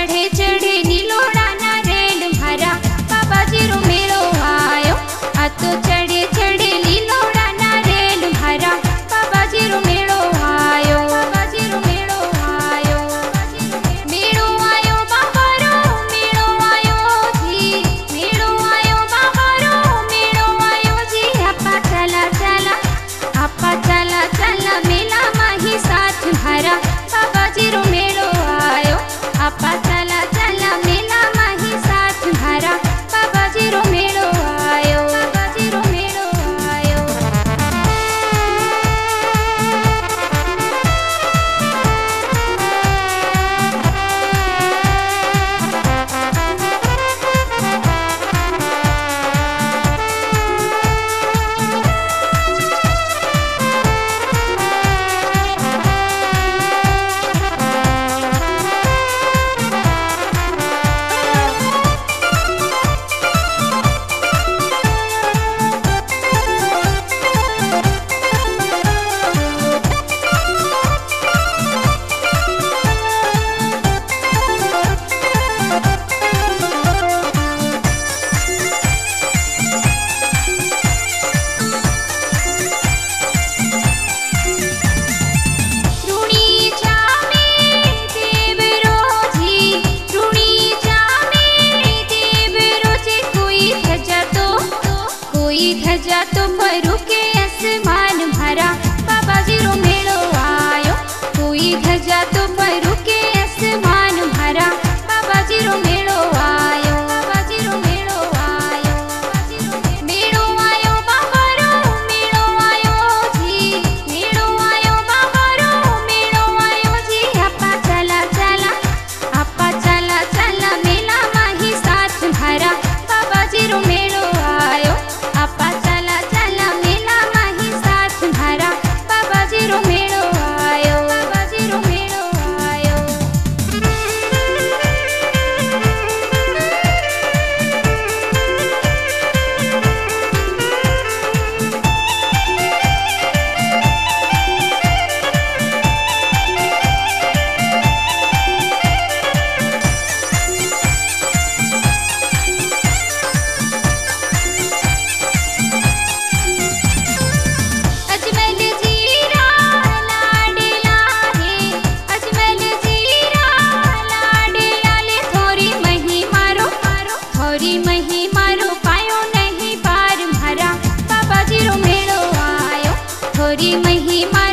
चढ़े चढ़े नीलोड़ा तेरी महिमा